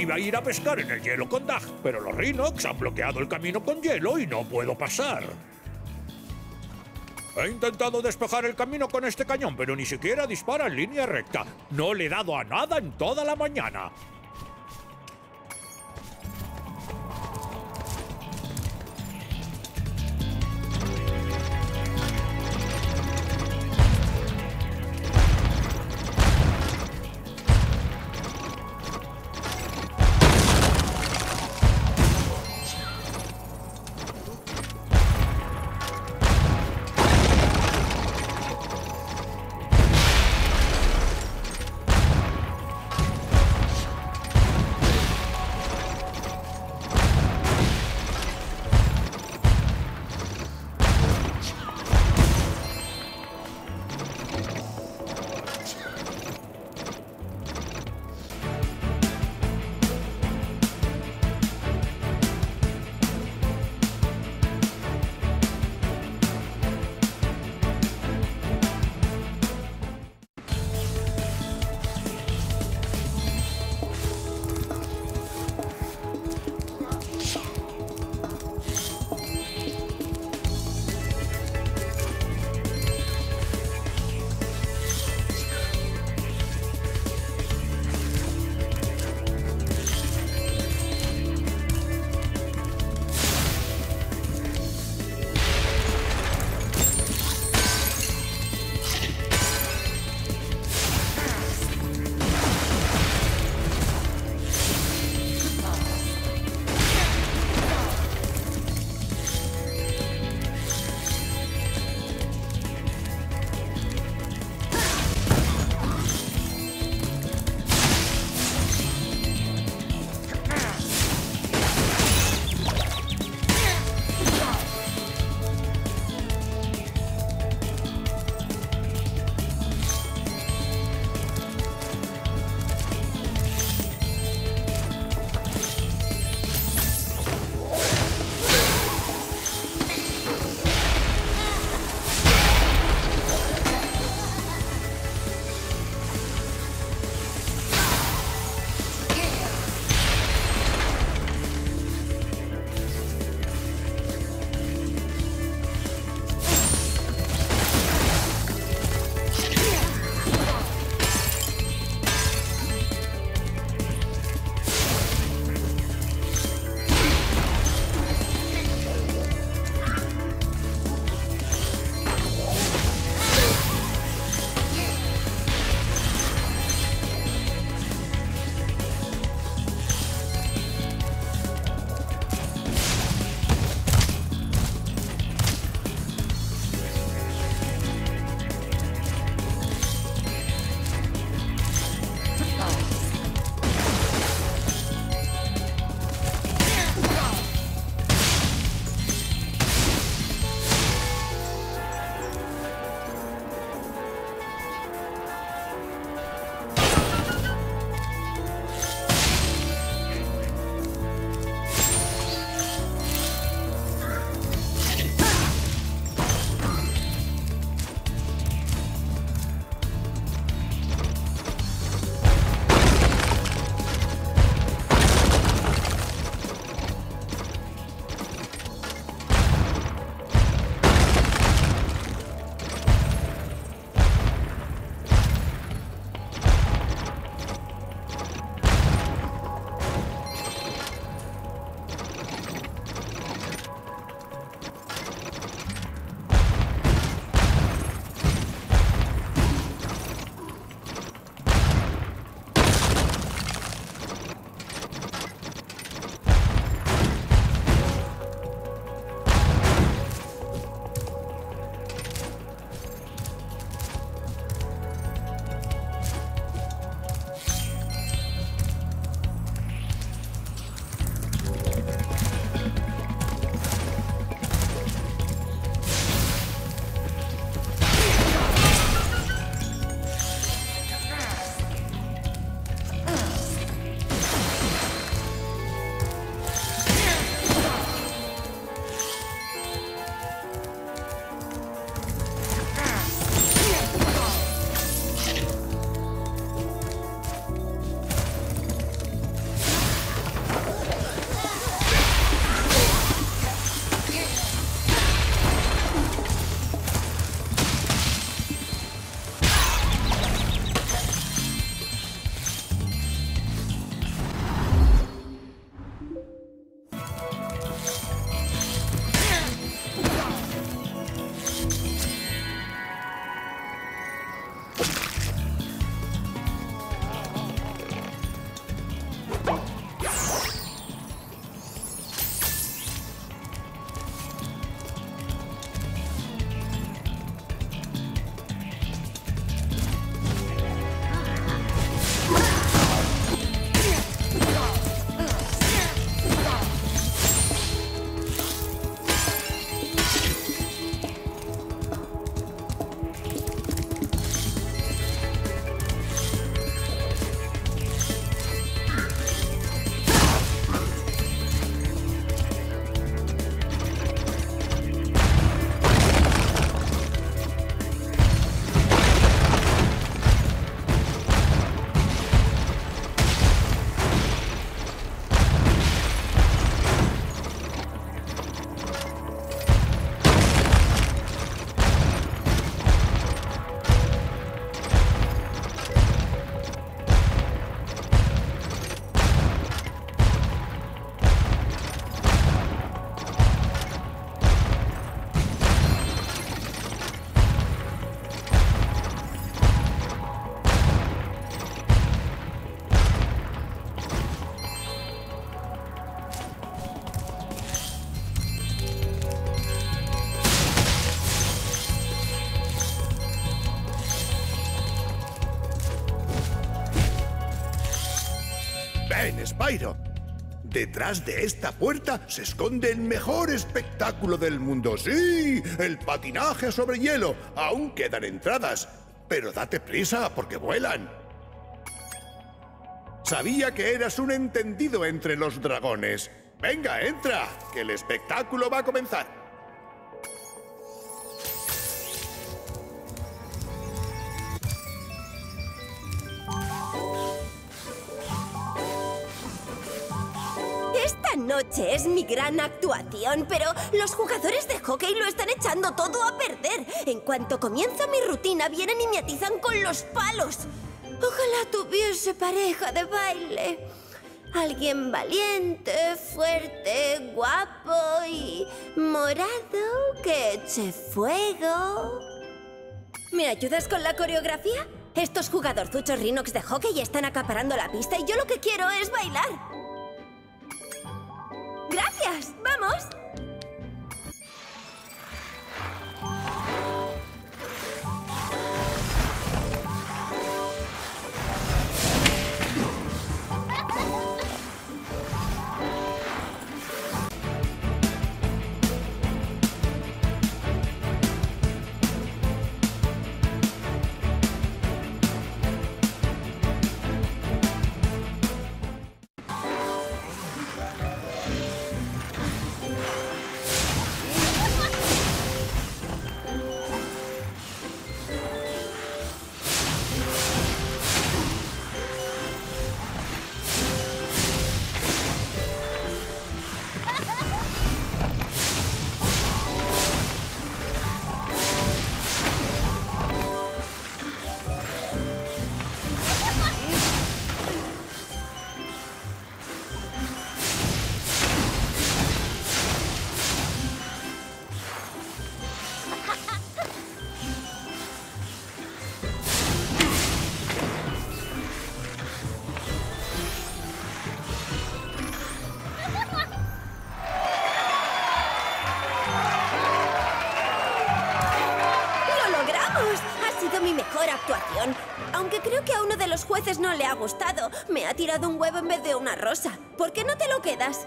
Iba a ir a pescar en el hielo con Dag, pero los Rhinox han bloqueado el camino con hielo y no puedo pasar. He intentado despejar el camino con este cañón, pero ni siquiera dispara en línea recta. No le he dado a nada en toda la mañana. Detrás de esta puerta se esconde el mejor espectáculo del mundo. Sí, el patinaje sobre hielo. Aún quedan entradas. Pero date prisa porque vuelan. Sabía que eras un entendido entre los dragones. Venga, entra, que el espectáculo va a comenzar. Noche es mi gran actuación, pero los jugadores de hockey lo están echando todo a perder. En cuanto comienza mi rutina, vienen y me atizan con los palos. Ojalá tuviese pareja de baile. Alguien valiente, fuerte, guapo y morado que eche fuego. ¿Me ayudas con la coreografía? Estos jugadorzuchos Rhinox de hockey están acaparando la pista y yo lo que quiero es bailar. ¡Gracias! ¡Vamos! Los jueces no le ha gustado. Me ha tirado un huevo en vez de una rosa. ¿Por qué no te lo quedas?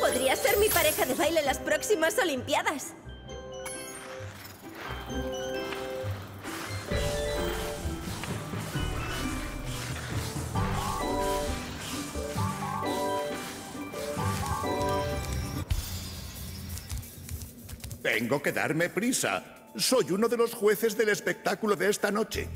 Podría ser mi pareja de baile en las próximas Olimpiadas. Tengo que darme prisa. Soy uno de los jueces del espectáculo de esta noche.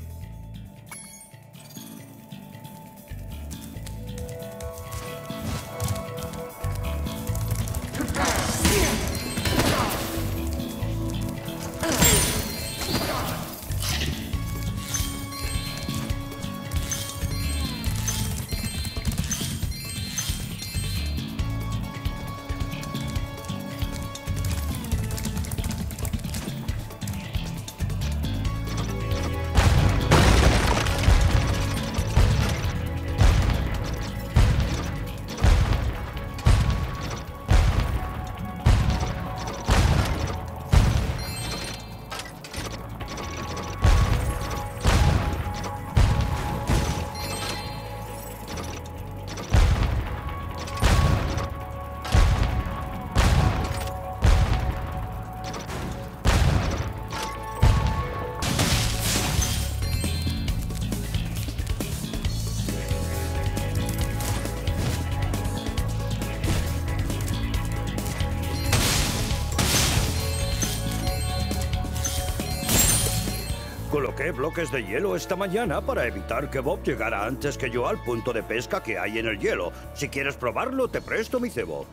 Bloques de hielo esta mañana para evitar que Bob llegara antes que yo al punto de pesca que hay en el hielo. Si quieres probarlo, te presto mi cebo.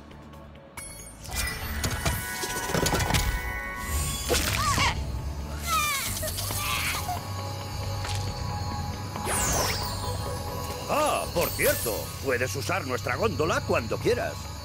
Ah, por cierto, puedes usar nuestra góndola cuando quieras.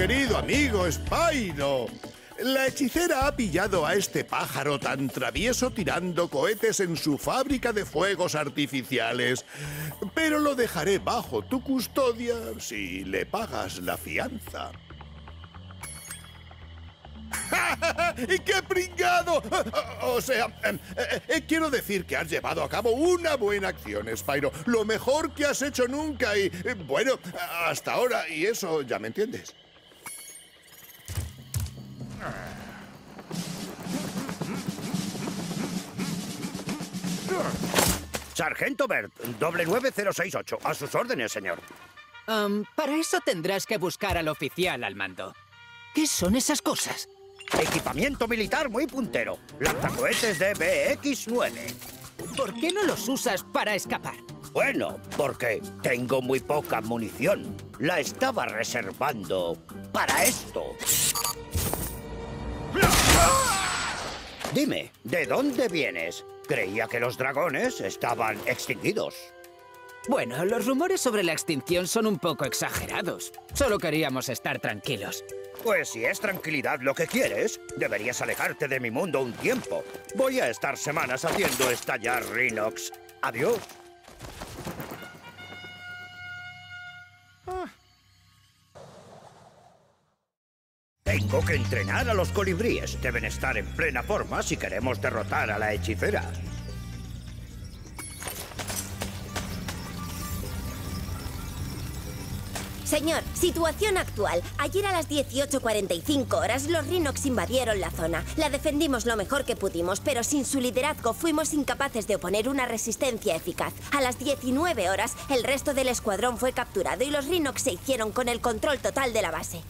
Querido amigo Spyro. La hechicera ha pillado a este pájaro tan travieso tirando cohetes en su fábrica de fuegos artificiales. Pero lo dejaré bajo tu custodia si le pagas la fianza. ¡Qué pringado! O sea, em, eh, eh, quiero decir que has llevado a cabo una buena acción, Spyro. Lo mejor que has hecho nunca y, eh, bueno, hasta ahora, y eso ya me entiendes. Sargento Bert, doble 9068. A sus órdenes, señor. para eso tendrás que buscar al oficial al mando. ¿Qué son esas cosas? Equipamiento militar muy puntero. Lanzacohetes de BX-9. ¿Por qué no los usas para escapar? Bueno, porque tengo muy poca munición. La estaba reservando para esto. Dime, ¿de dónde vienes? Creía que los dragones estaban extinguidos. Bueno, los rumores sobre la extinción son un poco exagerados. Solo queríamos estar tranquilos. Pues si es tranquilidad lo que quieres, deberías alejarte de mi mundo un tiempo. Voy a estar semanas haciendo estallar Rhinox. Adiós. Tengo que entrenar a los colibríes. Deben estar en plena forma si queremos derrotar a la hechicera. Señor, situación actual. Ayer a las 18.45 horas los Rhinox invadieron la zona. La defendimos lo mejor que pudimos, pero sin su liderazgo fuimos incapaces de oponer una resistencia eficaz. A las 19 horas, el resto del escuadrón fue capturado y los Rhinox se hicieron con el control total de la base.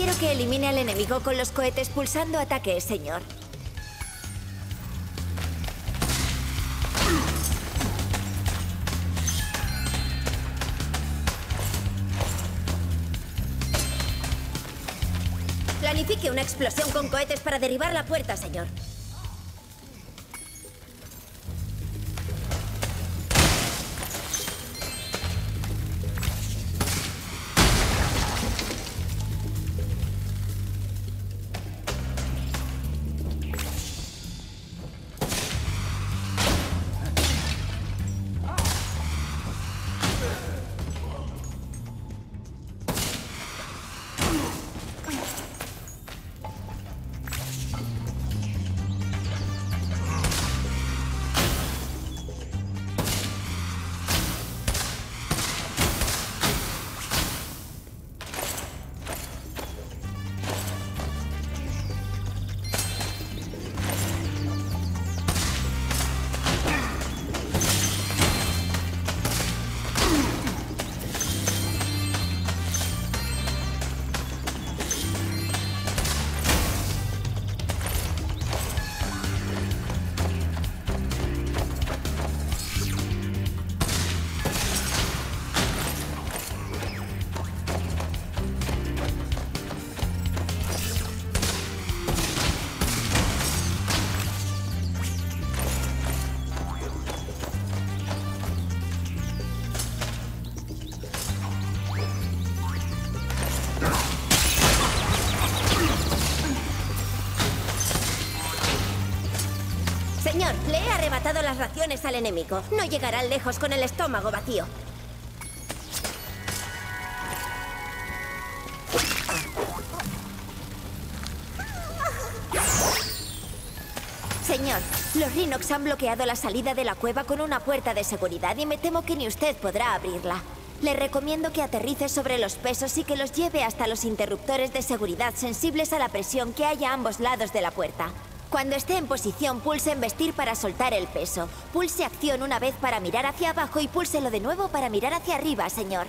Le sugiero que elimine al enemigo con los cohetes pulsando ataque, señor. Planifique una explosión con cohetes para derribar la puerta. Señor, al enemigo. No llegarán lejos con el estómago vacío. Señor, los Rhinox han bloqueado la salida de la cueva con una puerta de seguridad y me temo que ni usted podrá abrirla. Le recomiendo que aterrice sobre los pesos y que los lleve hasta los interruptores de seguridad sensibles a la presión que hay a ambos lados de la puerta. Cuando esté en posición, pulse en vestir para soltar el peso. Pulse acción una vez para mirar hacia abajo y púlselo de nuevo para mirar hacia arriba, señor.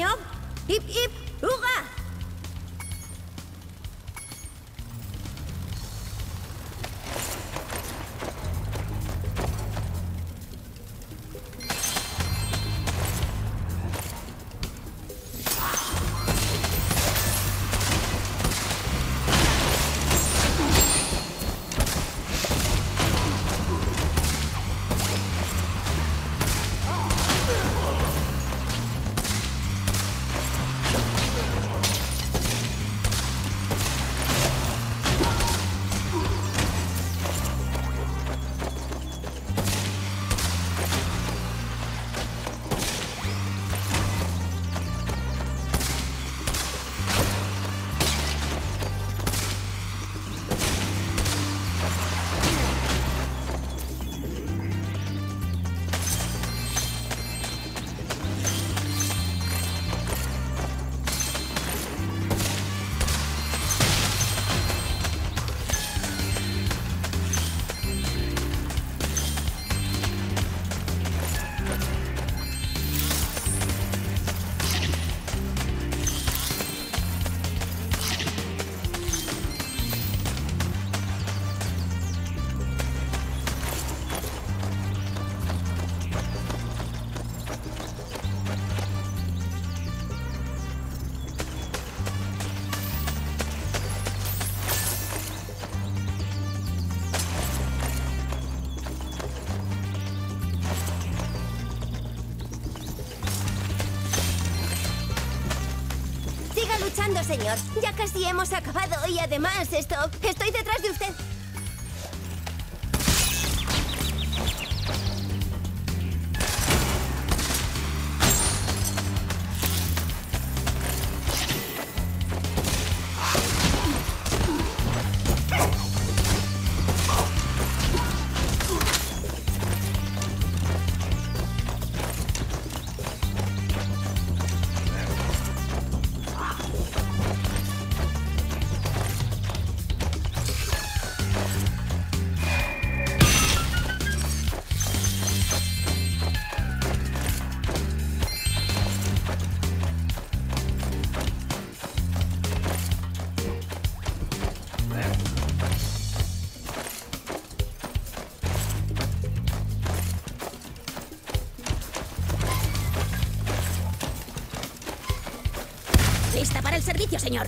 Seigneur. Hip hip, hurrah! Señor. Ya casi hemos acabado y además esto... Estoy detrás de usted. Señor.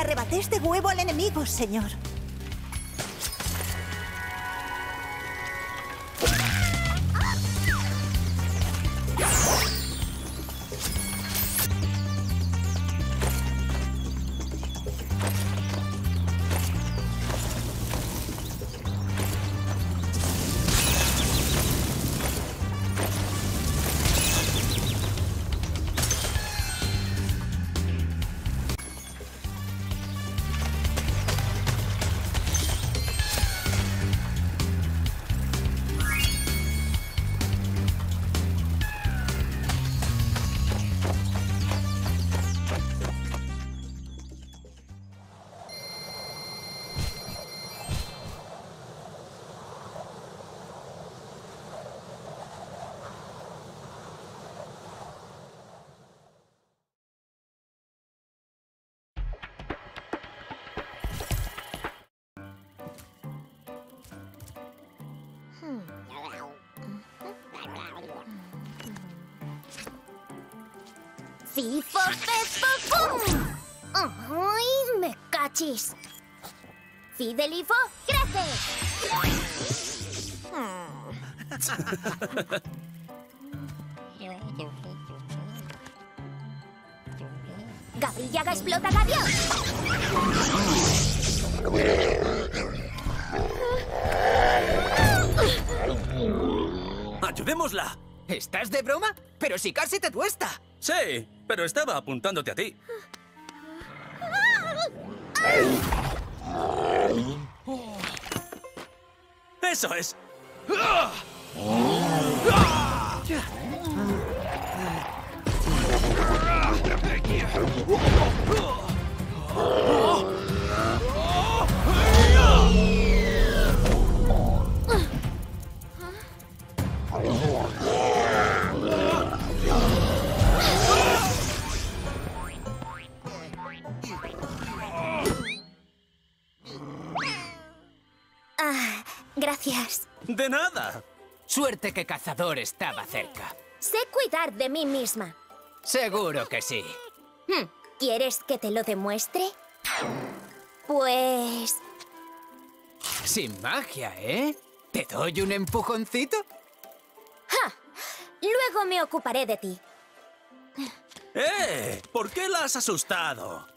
Arrebaté este huevo al enemigo, señor. ¡Fifo, fum! ¡Ay, me cachis! ¡Fidelifo, crece! ¡Gabrillaga explota gavión! ¡Ayudémosla! ¿Estás de broma? Pero si casi te tuesta. Sí, pero estaba apuntándote a ti. ¡Eso es! De nada. Suerte que Cazador estaba cerca. Sé cuidar de mí misma. Seguro que sí. Hmm, ¿Quieres que te lo demuestre? Pues... Sin magia, ¿eh? ¿Te doy un empujoncito? ¡Ja! Luego me ocuparé de ti. ¡Eh! ¿Por qué la has asustado?